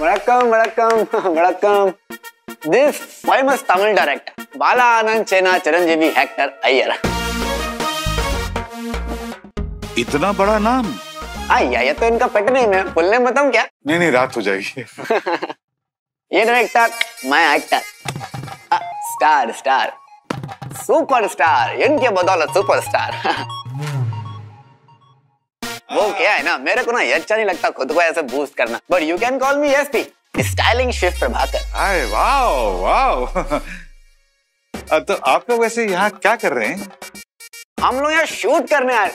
வணக்கம் வணக்கம் வணக்கம். This famous Tamil director Bala Anand सेना चिरंजीवी हेक्टर अय्यर। इतना बड़ा नाम? आ ये तो इनका पेट नहीं है। फुल नेम बताऊँ मतलब क्या? नहीं नहीं रात हो जाएगी। ये डायरेक्टर मैं actor star star super star इनके बदौलत सुपर स्टार वो क्या है ना मेरे को ना ये अच्छा नहीं लगता खुद को ऐसे बूस्ट करना। But you can call me SP styling Shiv Prabhakar अरे वाओ वाओ। तो आप लोग वैसे यहाँ क्या कर रहे हैं? हम लोग यहाँ शूट करने आए।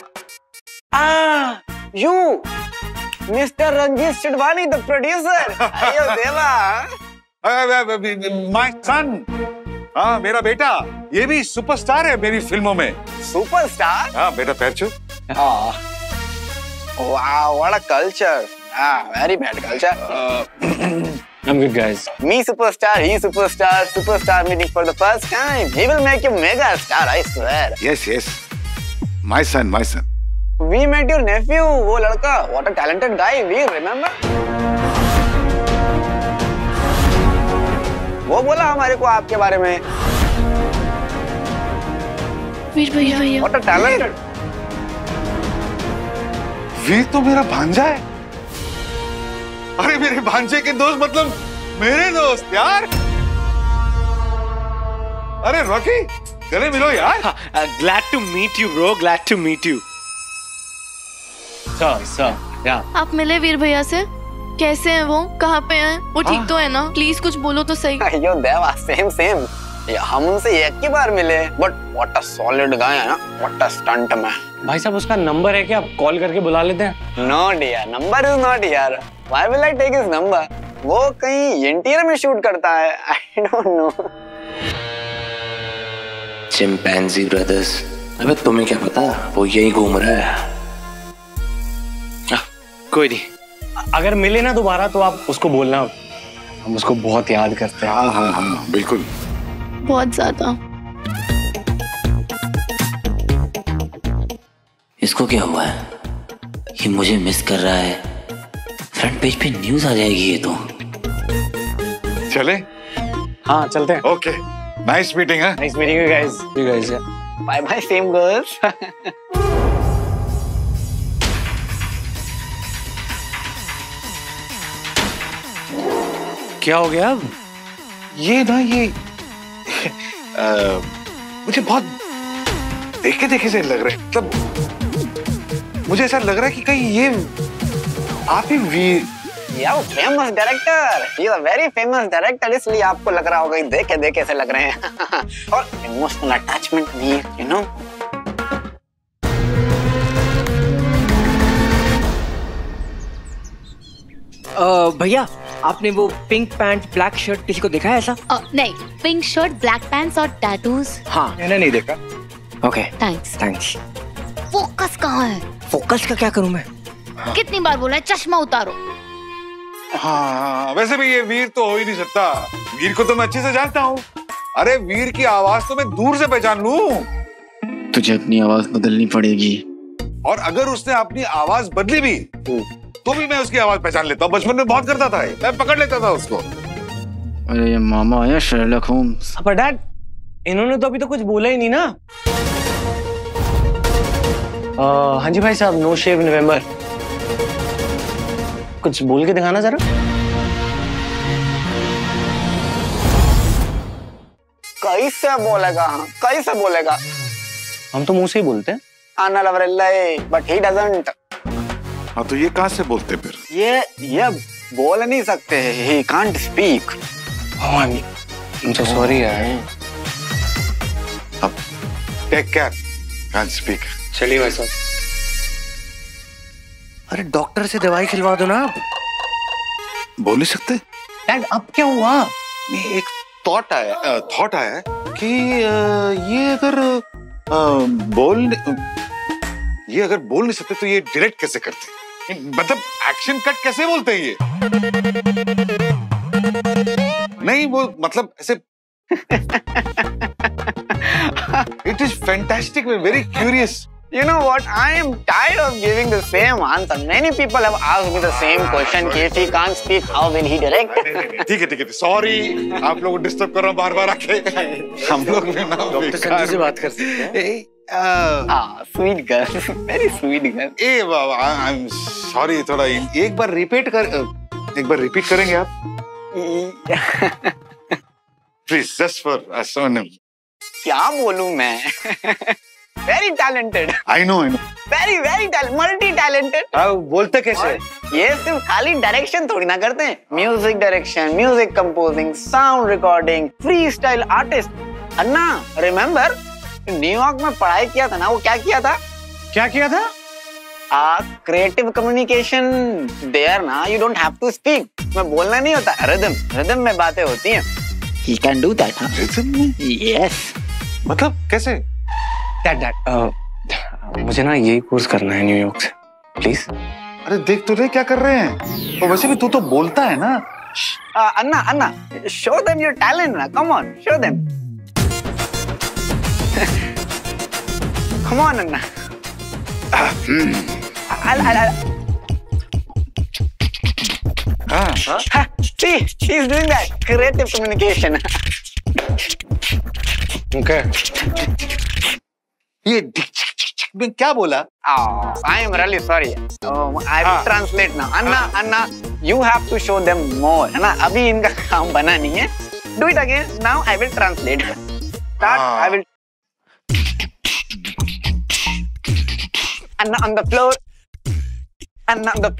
आ you mister Ranjeet Sidwani the producer Deva. My सन। हाँ मेरा बेटा ये भी सुपरस्टार है मेरी फ़िल्मों में। सुपरस्टार? हाँ बेटा पैर छू। wow what a culture ah very bad culture I'm good, guys. me superstar he superstar superstar meeting for the first time he will make you mega star i swear yes yes my son my son we met your nephew वो लड़का what a talented guy we remember वो बोला हमारे को आपके बारे में वीर भैया what a talented वीर तो मेरा भांजा है अरे मेरे भांजे के दोस्त मतलब मेरे दोस्त यार अरे रॉकी गले मिलो यार Uh, to meet you you, bro. Glad to meet you. Sir, sir. Yeah. आप मिले वीर भैया से कैसे हैं वो कहाँ पे हैं वो ठीक हाँ। तो है ना प्लीज़ कुछ बोलो तो सही अयो देवा सेम सेम हम उनसे एक ही बार मिले but what a solid guy है ना व्हाट अ स्टंट मैन भाई साहब उसका नंबर है क्या आप कॉल करके बुला लेते हैं no dear number is not यार why will I take his number वो कहीं इंटीरियर में शूट करता है। I don't know chimpanzee brothers अबे तुम्हें क्या पता? वो यही घूम रहा है। आ, कोई नहीं। अगर मिले ना दोबारा तो आप उसको बोलना। हम उसको बहुत याद करते हैं। हाँ हाँ हाँ बिल्कुल। बहुत ज़्यादा। इसको क्या हुआ है? ये मुझे मिस कर रहा है। फ्रंट पेज पे न्यूज़ आ जाएगी ये तो। चले? हाँ चलते हैं। ओके नाइस मीटिंग है nice meeting you guys you guys bye bye same girls क्या हो गया अब? ये ना ये अ, मुझे बहुत देखे देखे से लग रहा है। मतलब मुझे ऐसा लग रहा है कि कहीं ये आप ही वीर या फ़ेमस डायरेक्टर ही अ वेरी फ़ेमस डायरेक्टर इसलिए आपको लग रहा होगा देखे देखे से लग रहे हैं। और इमोशनल अटैचमेंट भी यू नो भैया आपने वो पिंक पैंट ब्लैक शर्ट किसी को देखा है ऐसा? नहीं पिंक शर्ट ब्लैक पैंट्स और टैटूज हाँ। मैंने नहीं देखा। ओके थैंक्स थैंक्स फोकस कहाँ है? फोकस का क्या करूँ मैं? कितनी बार बोला है? चश्मा उतारो। हाँ हाँ वैसे भी ये वीर तो हो ही नहीं सकता। वीर को तो मैं अच्छे से जानता हूँ। अरे वीर की आवाज़ तो मैं दूर से पहचान लू। तुझे अपनी आवाज़ बदलनी पड़ेगी। और अगर उसने अपनी आवाज़ बदली भी तो भी मैं उसकी आवाज़ पहचान लेता हूँ। बचपन में बहुत करता था मैं पकड़ लेता था उसको। अरे ये मामा आया शर्लक होम्स पर डैड इन्होंने तो अभी तो कुछ बोला ही नहीं ना। हाँ जी भाई साहब नो शेव नवंबर। कुछ बोल के दिखाना जरा। कैसे बोलेगा? हाँ कैसे बोलेगा? हम तो मुँह से ही बोलते हैं। आना लवरेल्ला बट ही डजंट हाँ तो ये कहाँ से बोलते फिर? ये ये बोल नहीं सकते ही कांट स्पीक सॉरी अब टेक केयर कैन स्पीक चलिए भाई साहब। अरे डॉक्टर से दवाई खिलवा दो ना आप। बोल नहीं सकते? डैड अब क्या हुआ? नहीं एक थॉट आया थॉट आया कि ये अगर बोल ये अगर बोल नहीं सकते तो ये डायरेक्ट कैसे करते? मतलब एक्शन कट कैसे बोलते हैं ये? नहीं वो मतलब ऐसे it is fantastic very curious You know what? I am tired of giving the same answer. Many people have asked me the same question. कि If he can't speak, how will he direct? ठीक है ठीक है sorry आप लोग को disturb कर रहा हूँ बार बार आके हम लोग भी ना डॉक्टर संजू से बात कर सकते हैं अ, Ah, sweet girl. Very sweet girl. ए बाबा आई एम सॉरी थोड़ा एक बार रिपीट कर एक बार रिपीट करेंगे आप प्लीज़ जस्ट फॉर क्या बोलूँ मैं? Very talented. I know I know Very very talented. Multi talented. हाँ बोलते कैसे? ये सिर्फ़ खाली डायरेक्शन थोड़ी ना करते हैं. Music direction music composing sound recording free style artist अन्ना रिमेम्बर न्यूयॉर्क में पढ़ाई किया था ना वो क्या किया था? क्या किया था? आ क्रिएटिव कम्युनिकेशन देयर ना you don't have to speak मैं बोलना नहीं होता. रिदम रिदम में बातें होती हैं. He can do that rhythm में? यस मतलब कैसे? डैड डैड मुझे ना यही कोर्स करना है न्यूयॉर्क से. प्लीज़ अरे देख तो रहे क्या कर रहे हैं? तो वैसे भी तू तो बोलता है ना। अन्ना अन्ना शो देम योर टैलेंट ना come on show them come on Anna. I'll, I'll, I'll, हाँ Ha, see, he's doing that. Creative communication. Okay ये डिक चिक चिक चिक में क्या बोला Oh, I am really sorry. Oh, I will हाँ. translate now. Anna, Anna, you have to show them more. है ना? अभी इनका काम बना नहीं है. Do it again. Now I will translate. Start. हाँ. I will. Anna on the floor. Anna on the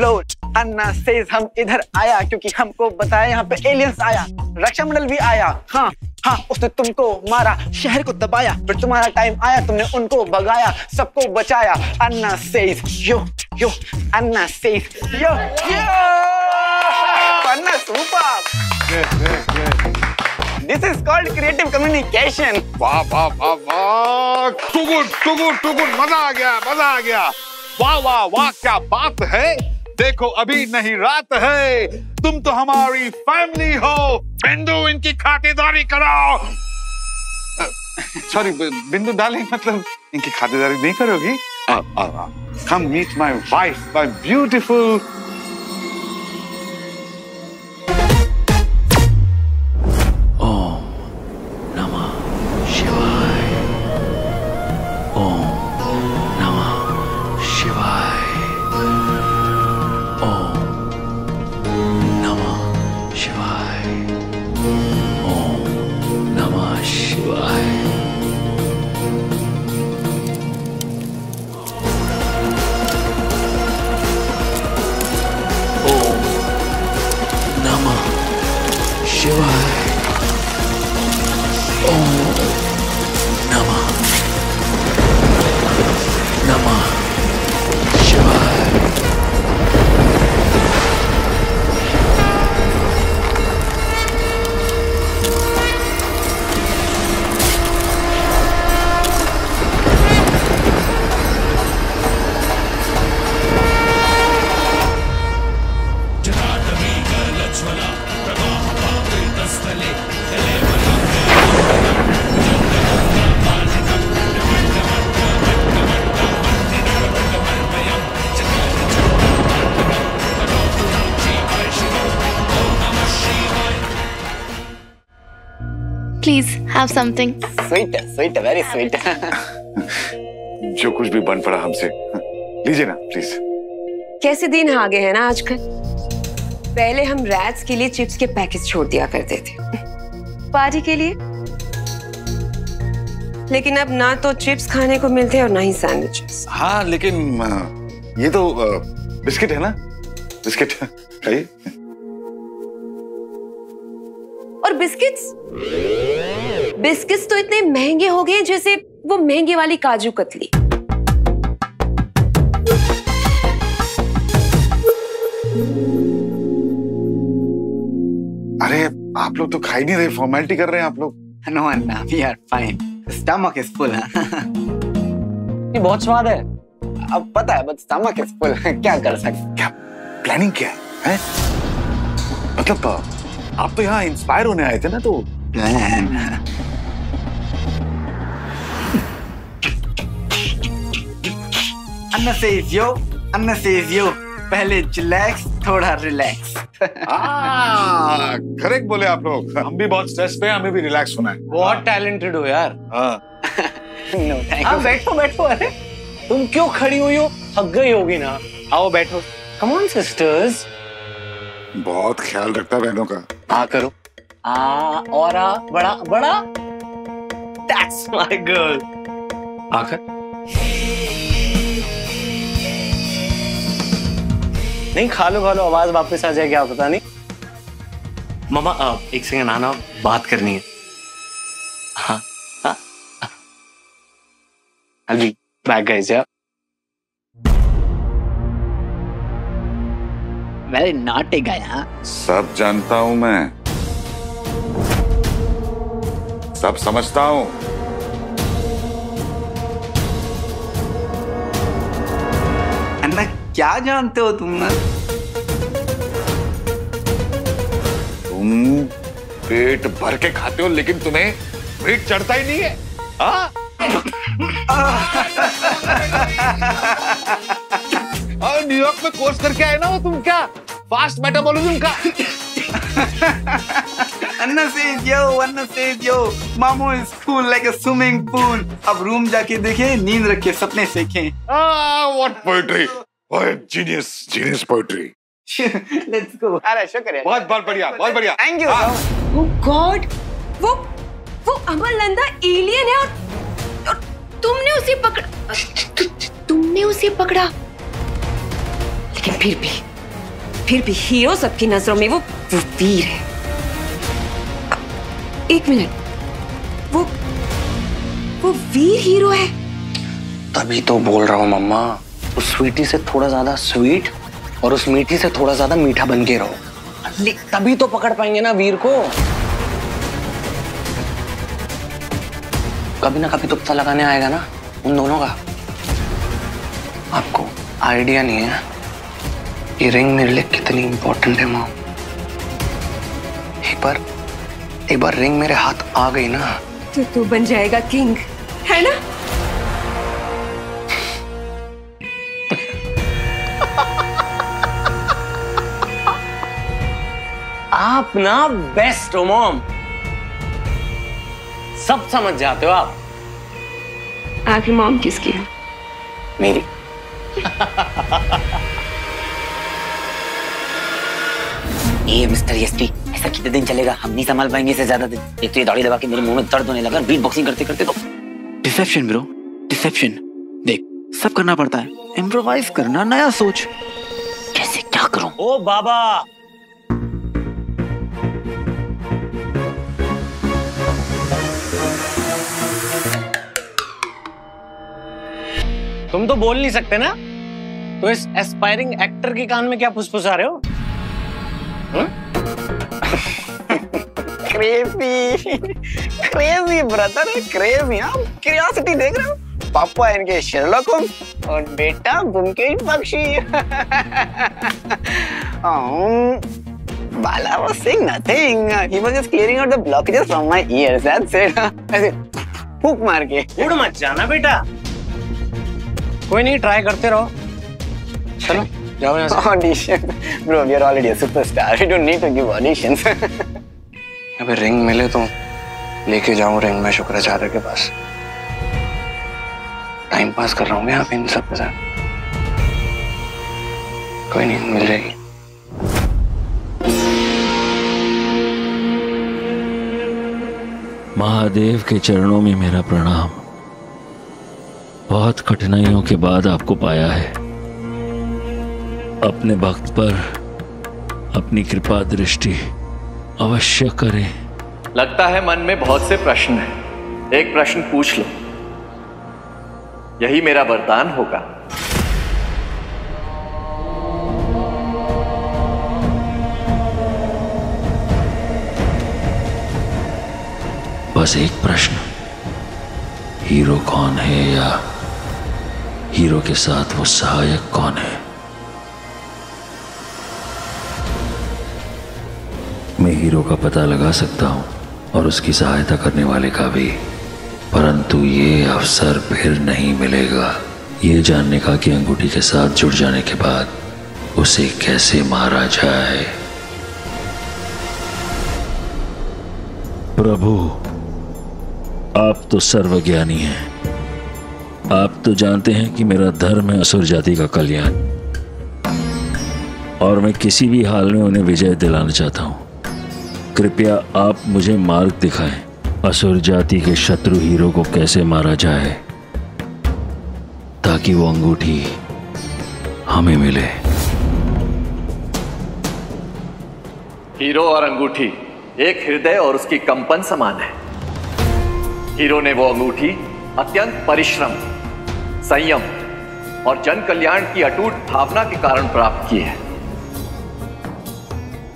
Anna says हम इधर आया क्योंकि हमको बताया यहाँ पे एलियंस आया। रक्षा मंडल भी आया। हाँ हाँ उसने तुमको मारा शहर को दबाया फिर तुम्हारा टाइम आया तुमने उनको भगाया सबको बचाया। अन्ना सेज यो यो अन्ना says yo yo! Anna super. This is called creative communication वाह वाह वाह वाह। Too good too good too good मज़ा आ गया मज़ा आ गया। वाह वाह वाह क्या बात है। देखो अभी नहीं रात है। तुम तो हमारी फैमिली हो। बिंदु इनकी खातिरदारी कराओ। सॉरी बिंदु डाली मतलब इनकी खातिरदारी नहीं करोगी? Come meet my wife my beautiful have something. Sweet sweet very sweet जो कुछ भी बन पड़ा हमसे। लीजिए ना प्लीज़ कैसे दिन आ गए हैं ना आजकल? पहले हम रैट्स के लिए चिप्स के पैकेट छोड़ दिया करते थे। पार्टी के लिए। लेकिन अब ना तो चिप्स खाने को मिलते और ना ही सैंडविचेस हाँ लेकिन ये तो बिस्किट है ना? बिस्किट खाइए। बिस्किट्स? बिस्किट्स तो इतने महँगे हो गए जैसे वो महँगे वाली काजू कतली। अरे आप लोग तो खा ही नहीं रहे फॉर्मेलिटी कर रहे हैं आप लोग। No Anna we are fine stomach is full ये बहुत स्वाद है। अब पता है बट स्टमक इज़ फुल क्या कर सकते क्या प्लानिंग क्या है, है? मतलब आप तो यहाँ इंस्पायर होने आए थे ना तो। पहले चिलैक्स थोड़ा रिलैक्स करेक्ट बोले आप लोग। हम भी बहुत स्ट्रेस पे हैं, हमें भी रिलैक्स होना है। बहुत टैलेंटेड हो यार। हाँ। नो थैंक हाँ बैठो बैठो अरे। तुम क्यों खड़ी हुई हो? थक गई होगी ना। आओ बैठो। कम ऑन सिस्टर्स बहुत ख्याल रखता है बहनों का। आ करो। आ और आ बड़ा बड़ा। दैट्स माय गर्ल आकर नहीं खा लो खा लो आवाज़ वापस आ जाए क्या पता नहीं। मामा आ, एक सेकंड आना बात करनी है। हाँ। हाँ। हाँ। जी बैग गए जा वेरी नॉटी गया सब जानता हूँ मैं। सब समझता हूँ। अन्ना क्या जानते हो तुम ना? तुम पेट भर के खाते हो लेकिन तुम्हें पेट चढ़ता ही नहीं है। हाँ? न्यूयॉर्क में कोर्स करके आए ना वो तुम क्या? फास्ट मेटाबॉलिज्म का। अन्ना यो अन्ना मामो is cool like a swimming pool अब रूम जाके देखे नींद रखे सपने सीखे। What poetry what genius genius poetry let's go अरे शुक्रिया। बहुत बहुत बढ़िया बहुत बढ़िया। थैंक यू ओ गॉड वो वो अमर नंदा एलियन है और, और तुमने उसे पकड़ा। तुमने उसे पकड़ा? लेकिन फिर भी फिर भी हीरो सबकी नज़रों में वो वो वीर है। एक मिनट, वो वो वीर हीरो है? तभी तो बोल रहा हूँ मम्मा, उस स्वीटी से थोड़ा ज़्यादा स्वीट और उस मीठी से थोड़ा ज़्यादा मीठा बन के रहो। तभी तो पकड़ पाएँगे ना वीर को। कभी ना कभी तो पता लगाने आएगा ना उन दोनों का। आपको आइडिया नहीं है। ये रिंग मेरे लिए कितनी इंपॉर्टेंट है माँ। एक बार एक बार रिंग मेरे हाथ आ गई ना। तो तू बन जाएगा किंग है ना? आप ना बेस्ट हो मॉम सब समझ जाते हो आप। आखिर मॉम किसकी है? मेरी। ये मिस्टर एसपी ऐसा कितने दिन चलेगा? हम नहीं संभाल पाएँगे इसे ज़्यादा दिन। एक तो ये दाढ़ी दबा के मेरे मुँह में दर्द होने लगा बीट बॉक्सिंग करते करते तो। डिसेप्शन ब्रो डिसेप्शन देख सब करना पड़ता है। इम्प्रोवाइज करना नया सोच। कैसे क्या करूँ? ओ बाबा! तुम तो बोल नहीं सकते ना? तो इस एस्पायरिंग एक्टर के कान में क्या फुसफुसा रहे हो? क्रेजी क्रेजी ब्रदर क्रेजी हाँ क्यूरियोसिटी देख रहे हो पापा इनके शेरलॉक होम्स और बेटा Byomkesh Bakshi um, Bala was saying nothing. He was just clearing out the blockages from my ears. That's it. ऐसे फूक मार के उड़ मत जाना बेटा कोई नहीं ट्राई करते रहो चलो जाओ यहाँ से audition. Bro, we are already a superstar. We don't need to give auditions. अबे रिंग मिले तो लेके जाऊँ रिंग में शुक्राचार्य के पास। टाइम पास कर रहा हूँ मैं यहाँ पे इन सब के साथ। कोई नहीं, मिल जाएगी। महादेव के चरणों में मेरा प्रणाम। बहुत कठिनाइयों के बाद आपको पाया है। अपने भक्त पर अपनी कृपा दृष्टि अवश्य करें। लगता है मन में बहुत से प्रश्न हैं। एक प्रश्न पूछ लो। यही मेरा वरदान होगा। बस एक प्रश्न। हीरो कौन है या हीरो के साथ वो सहायक कौन है? हीरो का पता लगा सकता हूँ और उसकी सहायता करने वाले का भी। परंतु ये अवसर फिर नहीं मिलेगा। ये जानने का कि अंगूठी के साथ जुड़ जाने के बाद उसे कैसे मारा जाए। प्रभु, आप तो सर्वज्ञानी हैं। आप तो जानते हैं कि मेरा धर्म है असुर जाति का कल्याण। और मैं किसी भी हाल में उन्हें विजय दिलाना चाहता हूँ। कृपया आप मुझे मार्ग दिखाएँ। असुर जाति के शत्रु हीरो को कैसे मारा जाए? ताकि वो अंगूठी हमें मिले। हीरो और अंगूठी एक हृदय और उसकी कंपन समान है। हीरो ने वो अंगूठी अत्यंत परिश्रम, संयम और जन कल्याण की अटूट भावना के कारण प्राप्त की है।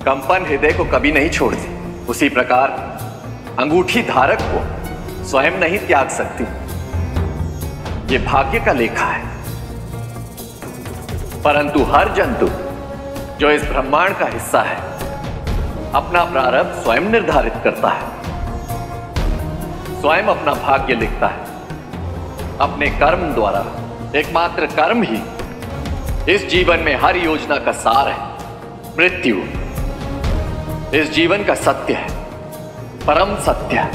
कंपन हृदय को कभी नहीं छोड़ती। उसी प्रकार अंगूठी धारक को स्वयं नहीं त्याग सकती। ये भाग्य का लेखा है। परंतु हर जंतु जो इस ब्रह्मांड का हिस्सा है, अपना प्रारब्ध स्वयं निर्धारित करता है। स्वयं अपना भाग्य लिखता है। अपने कर्म द्वारा, एकमात्र कर्म ही इस जीवन में हर योजना का सार है। मृत्यु। इस जीवन का सत्य है। परम सत्य है।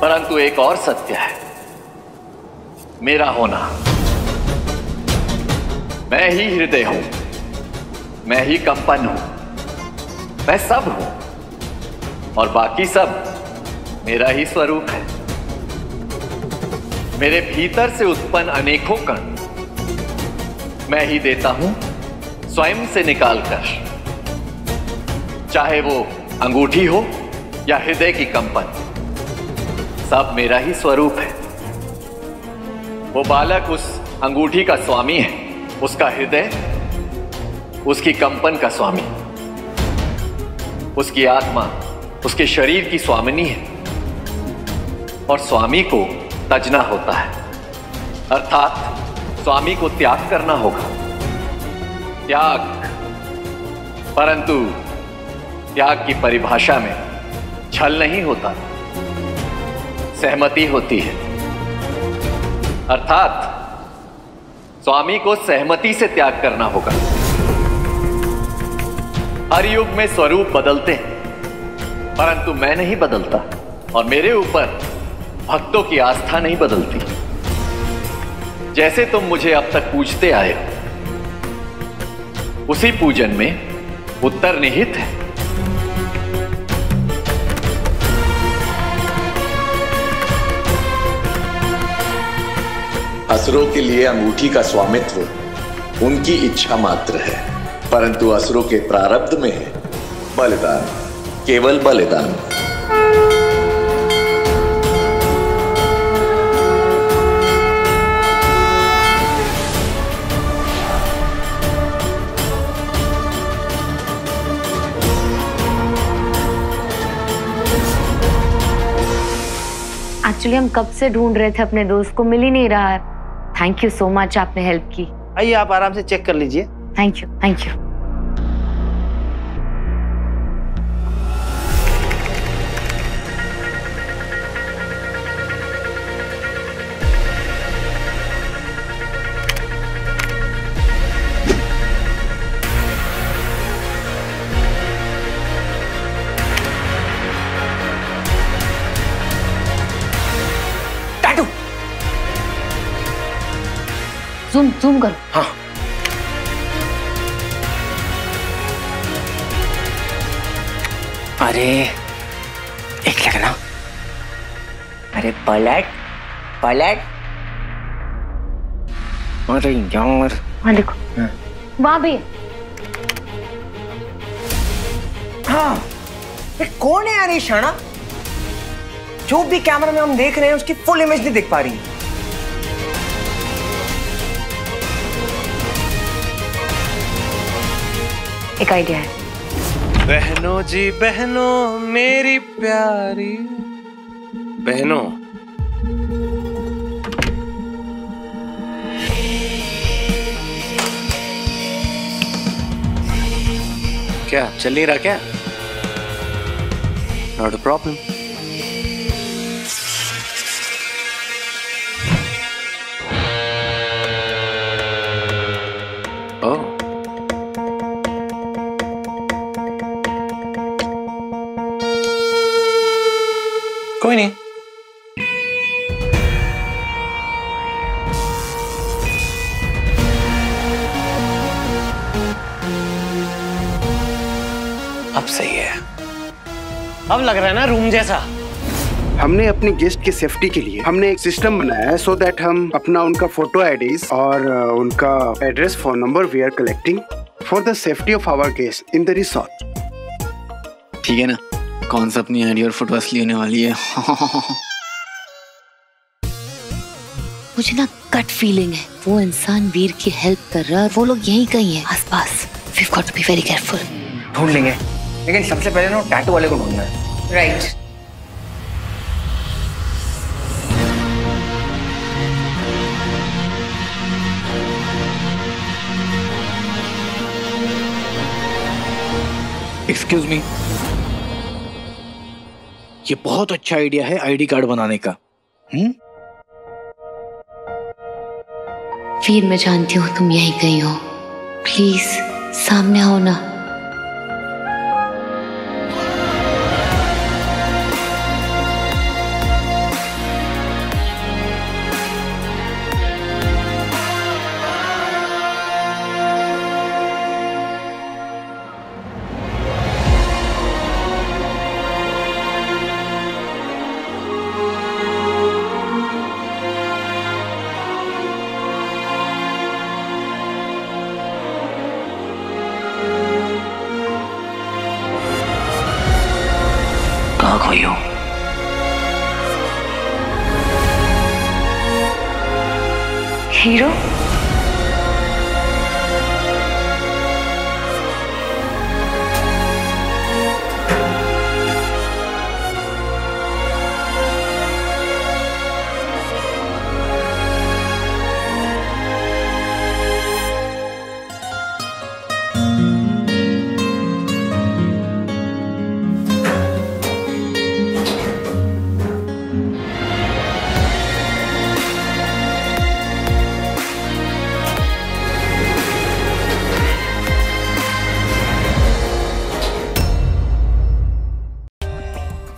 परंतु एक और सत्य है। मेरा होना। मैं ही हृदय हूँ। मैं ही कंपन हूँ। मैं सब हूँ। और बाकी सब मेरा ही स्वरूप है। मेरे भीतर से उत्पन्न अनेकों कण मैं ही देता हूँ, स्वयं से निकालकर। चाहे वो अंगूठी हो या हृदय की कंपन, सब मेरा ही स्वरूप है। वो बालक उस अंगूठी का स्वामी है, उसका हृदय, उसकी कंपन का स्वामी। उसकी आत्मा, उसके शरीर की स्वामिनी है। और स्वामी को तजना होता है। अर्थात, स्वामी को त्याग करना होगा। त्याग, परंतु त्याग की परिभाषा में छल नहीं होता, सहमति होती है। अर्थात, स्वामी को सहमति से त्याग करना होगा। हर युग में स्वरूप बदलते हैं, परंतु मैं नहीं बदलता और मेरे ऊपर भक्तों की आस्था नहीं बदलती। जैसे तुम मुझे अब तक पूछते आए हो, उसी पूजन में उत्तर निहित है। असुरों के लिए अंगूठी का स्वामित्व उनकी इच्छा मात्र है, परंतु असुरों के प्रारब्ध में है। बलिदान, केवल बलिदान। एक्चुअली हम कब से ढूंढ रहे थे अपने दोस्त को? मिल ही नहीं रहा है। थैंक यू सो मच आपने हेल्प की। आइए आप आराम से चेक कर लीजिए। Thank you thank you zoom zoom करो। हाँ। अरे एक लगना अरे पलट पलट। अरे यार। वहाँ देखो। वहाँ भी हाँ। ये कौन है यार ये शाना जो भी कैमरा में हम देख रहे हैं उसकी फुल इमेज नहीं देख पा रही। एक आइडिया है। बहनों जी, बहनों, मेरी प्यारी। बहनों। क्या, चल नहीं रहा क्या? नॉट अ प्रॉब्लम कोई नहीं अब सही है। अब लग रहा है ना रूम जैसा। हमने अपने गेस्ट की सेफ्टी के लिए हमने एक सिस्टम बनाया है सो दैट हम अपना उनका फ़ोटो आईडीज और उनका address phone number we are collecting for the safety of our guest in the resort ठीक है ना? कौन सा अपनी आईडी और फ़ोटो असली होने वाली है? मुझे ना कट फीलिंग है। वो इंसान वीर की हेल्प कर रहा है वो लोग यहीं कहीं है। आसपास। We've got to be very careful ढूंढ लेंगे। लेकिन सबसे पहले ना टैटू वाले को ढूंढना है। राइट एक्सक्यूज मी ये बहुत अच्छा आइडिया है आईडी कार्ड बनाने का। हम्म? फिर मैं जानती हूँ तुम यही गई हो। प्लीज़, सामने आओ ना।